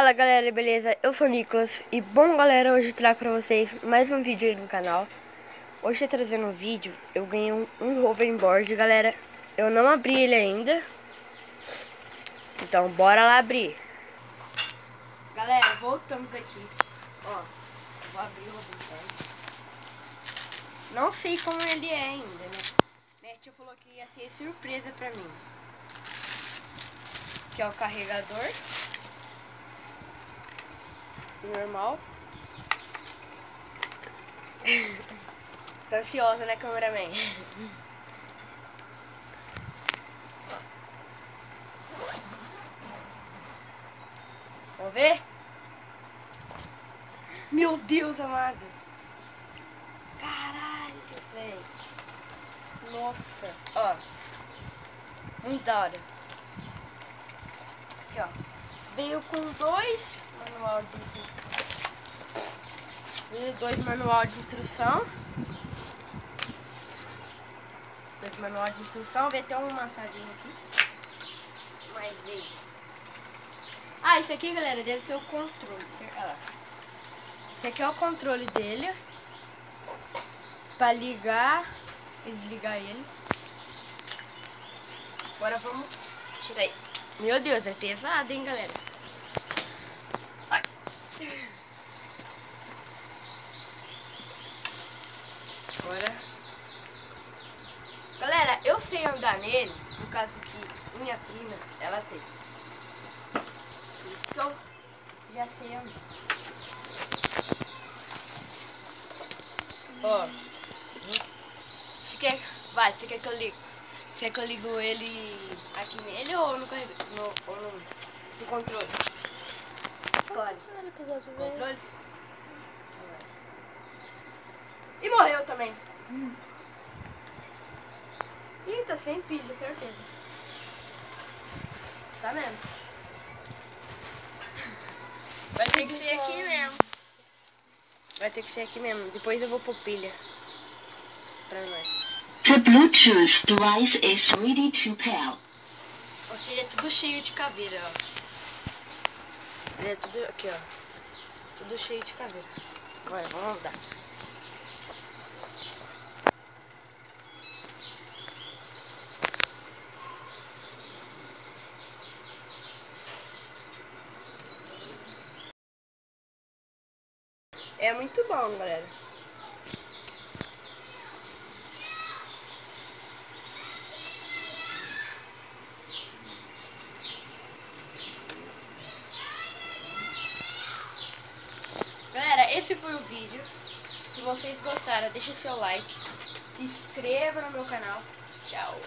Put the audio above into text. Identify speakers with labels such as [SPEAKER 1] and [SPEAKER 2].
[SPEAKER 1] Fala galera, beleza? Eu sou o Nicolas e bom galera, hoje eu trago pra vocês mais um vídeo aí no canal. Hoje eu trazendo um vídeo, eu ganhei um, um hoverboard galera. Eu não abri ele ainda. Então bora lá abrir. Galera, voltamos aqui. Ó, vou abrir o hoverboard. Não sei como ele é ainda, né? Net falou que ia ser surpresa pra mim. Que é o carregador normal. Tô ansiosa, né, cameraman? Vamos ver? Meu Deus amado! Caralho, velho! Nossa! Ó! Muito da hora! Aqui, ó. Veio com dois manual de instrução. Veio dois manual de instrução. Dois manual de instrução. Veio até um massadinho aqui. Mas veio. Ah, isso aqui, galera, deve ser o controle. Esse aqui é o controle dele. Pra ligar e desligar ele. Agora vamos tirar aí. Meu Deus, é pesado, hein, galera? Ai. Agora... Galera, eu sei andar nele, por causa que minha prima, ela tem. Por isso que eu já sei andar. Ó. Você quer... Vai, você quer que eu ligue? Quer que eu ligo ele aqui nele ou no, no, ou no, no controle? Escolhe. Controle? E morreu também. Hum. Ih, tá sem pilha, certeza. Tá mesmo? Vai ter que ser aqui mesmo. Vai ter que ser aqui mesmo. Depois eu vou pôr pilha. Pra nós.
[SPEAKER 2] The Bluetooth device is ready to pair.
[SPEAKER 1] Ou seja, é tudo cheio de caveira, ó. Ele é tudo aqui, ó. Tudo cheio de caveira. Agora, vamos mudar. É muito bom, galera. Esse foi o vídeo. Se vocês gostaram, deixa seu like. Se inscreva no meu canal. Tchau.